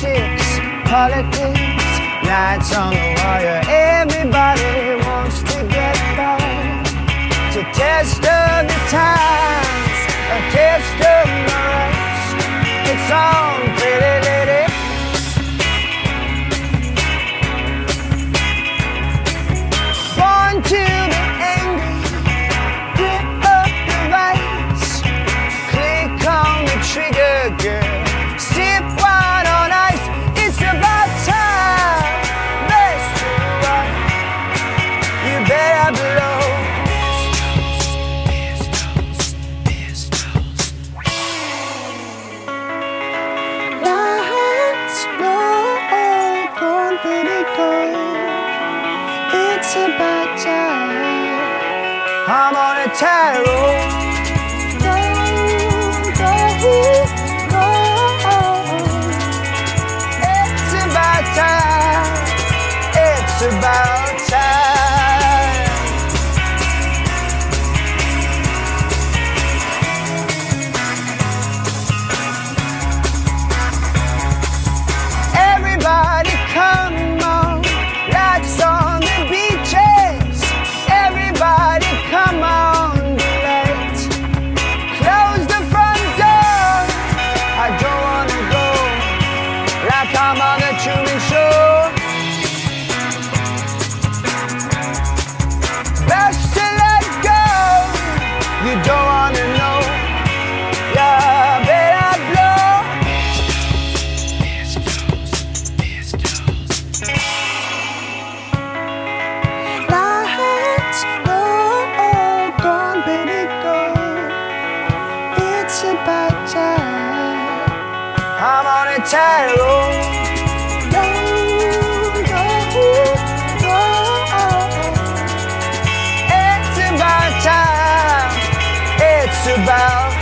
fix politics. Lights on the wire, everybody wants to get by to test Tyrone wanna know. Yeah, better blow. Lights, oh, gone, baby, go. It's about time. I'm on a tight road. out.